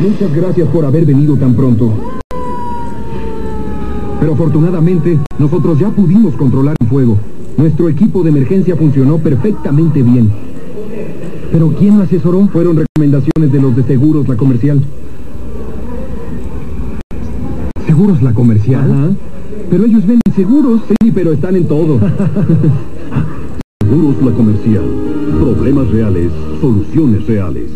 Muchas gracias por haber venido tan pronto. Pero afortunadamente, nosotros ya pudimos controlar el fuego. Nuestro equipo de emergencia funcionó perfectamente bien. ¿Pero quién lo asesoró? Fueron recomendaciones de los de Seguros La Comercial. ¿Seguros La Comercial? Pero ellos venden seguros. Sí, pero están en todo. Seguros La Comercial. Problemas reales, soluciones reales.